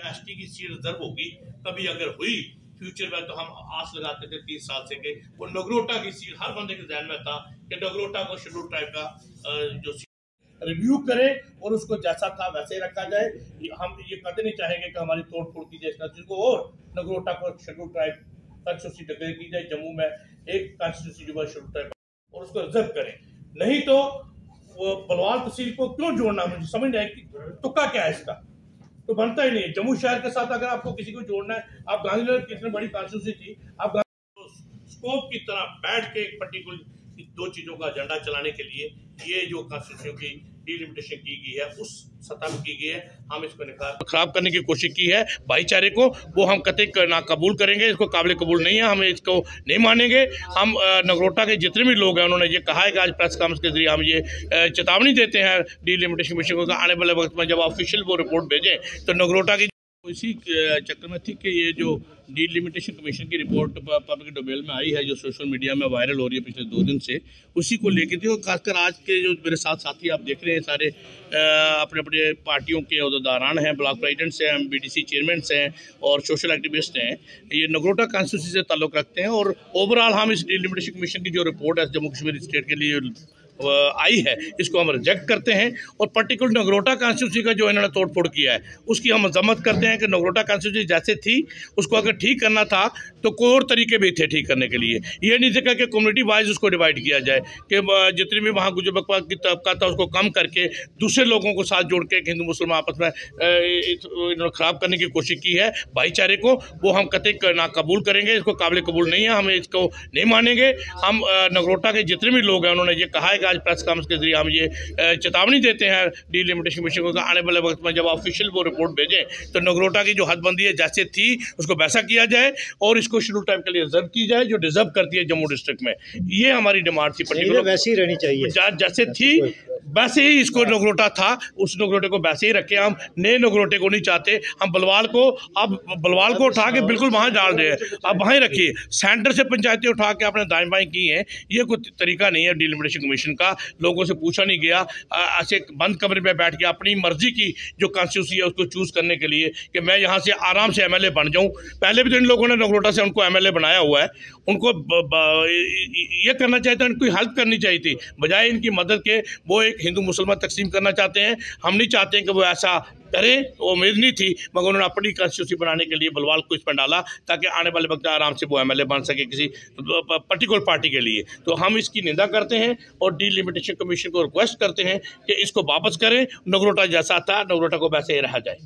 S T की seat reserve होगी, कभी अगर हुई फ्यूचर में तो हम आस लगाते थे तीस साल से कि वो नगरोटा की सीट हर बंदे के जहन में था कि नगरोटा को शेड्यूल टाइप का जो रिव्यू करें और उसको जैसा था वैसे ही रखा जाए। हम ये कदे नहीं चाहेंगे कि हमारी तोड़ फोड़ की जाए इस कंस्टिट्यूशन को और नगरोटा को शेड्यूल ट्राइब कंस्टिट्यूंसी डिक्लेयर की जाए जम्मू में, एक कंस्टिट्यूंसी जो है शेड्यूल ट्राइब और उसको रिज़र्व करें। नहीं तो वो बलवाल तहसील को क्यों जोड़ना मुझे समझ नहीं आया कि तुक्का क्या है इसका। तो बनता ही नहीं है। जम्मू शहर के साथ अगर आपको किसी को जोड़ना है, आप गांधीनगर कितनी बड़ी कॉन्स्टिट्यूंसी थी, आप स्कोप की तरह बैठ के एक पर्टिकुलर दो चीज़ों का एजेंडा चलाने के लिए, ये जो कॉन्स्टिट्यूशन की डिलिमिटेशन की गई है, उस सतह में की गई है, हम इसको निकाल खराब करने की कोशिश की है, भाईचारे को, वो हम कतई ना कबूल करेंगे, इसको काबिल कबूल नहीं है, हम इसको नहीं मानेंगे। हम नगरोटा के जितने भी लोग हैं, उन्होंने ये कहा है कि आज प्रेस कॉन्फ्रेंस के ज़रिए हम ये चेतावनी देते हैं डिलिमिटेशन मिशन को आने वाले वक्त में जब ऑफिशियल वो रिपोर्ट भेजें तो नगरोटा की इसी चक्कर में थी कि ये जो डिलिमिटेशन कमीशन की रिपोर्ट पब्लिक डोमेल में आई है, जो सोशल मीडिया में वायरल हो रही है पिछले दो दिन से, उसी को लेकर थी। और खासकर आज के जो मेरे साथ साथी आप देख रहे हैं, सारे अपने अपने पार्टियों के अहदेदारान हैं, ब्लॉक प्रेजिडेंट्स हैं बी डी सी हैं और सोशल एक्टिविस्ट हैं, ये नगरोटा कॉन्स्टिट्यूंसी से ताल्लुक़ रखते हैं। और ओवरऑल हम इस डिलिमिटेशन कमीशन की जो रिपोर्ट है, जम्मू कश्मीर स्टेट के लिए आई है, इसको हम रिजेक्ट करते हैं और पर्टिकुलर नगरोटा कॉन्स्टिट्यूंसी का जो इन्होंने तोड़ फोड़ किया है, उसकी हम मजम्मत करते हैं कि नगरोटा कॉन्स्टिट्यूंसी जैसे थी, उसको अगर ठीक करना था तो कोई और तरीके भी थे ठीक करने के लिए। ये नहीं था कि कम्युनिटी वाइज उसको डिवाइड किया जाए, कि जितनी भी वहाँ गुजर बकवा की तबका था, उसको कम करके दूसरे लोगों को साथ जोड़ के हिंदू मुसलमान आपस में इन्होंने ख़राब करने की कोशिश की है। भाईचारे को वो हम कतई ना कबूल करेंगे, इसको काबिल कबूल नहीं है, हम इसको नहीं मानेंगे। हम नगरोटा के जितने भी लोग हैं, उन्होंने ये कहा है कि आज प्रेस कॉन्फ्रेंस के ज़रिए हम ये चेतावनी देते हैं डिलिमिटेशन कमीशन को कि आने वाले वक्त में जब ऑफिशियल वो रिपोर्ट भेजें तो नगरोटा की जो हदबंदी है जैसे थी उसको वैसा किया जाए और इसको शेड्यूल टाइम के लिए रिज़र्व की जाए जो डिजर्व करती है जम्मू डिस्ट्रिक्ट में। ये हमारी डिमांड थी। पर्टिकुलर वैसी रहनी चाहिए। जैसे थी वैसे ही इसको नगरोटा था उस नगरोटे को वैसे ही रखे हम नए नगरोटे को नहीं चाहते। हम बलवाल को अब बलवाल को उठा के बिल्कुल वहाँ डाल रहे हैं अब वहीं रखिए। सेंटर से पंचायतें उठा के आपने दाएँ बाएँ की हैं ये कोई तरीका नहीं है डिलिमिटेशन कमीशन का। लोगों से पूछा नहीं गया। ऐसे बंद कमरे में बैठ के अपनी मर्ज़ी की जो कॉन्स्टिट्यूसी है उसको चूज़ करने के लिए कि मैं यहाँ से आराम से एमएलए बन जाऊँ। पहले भी तो इन लोगों ने नगरोटा से उनको एमएलए बनाया हुआ है। उनको ये करना चाहिए था उनकी हेल्प करनी चाहिए थी। बजाय इनकी मदद के वो एक हिंदू मुसलमान तकसीम करना चाहते हैं, हम नहीं चाहते हैं कि वो ऐसा करें तो उम्मीद नहीं थी, मगर उन्होंने अपनी कॉन्स्टिट्यूंसी बनाने के लिए बलवाल को इसमें डाला ताकि आने वाले वक्त आराम से वो एमएलए बन सके किसी पर्टिकुलर पार्टी के लिए। तो हम इसकी निंदा करते हैं और डीलिमिटेशन कमीशन को रिक्वेस्ट करते हैं कि इसको वापस करें, नगरोटा जैसा था, नगरोटा को वैसे ही रहा जाए।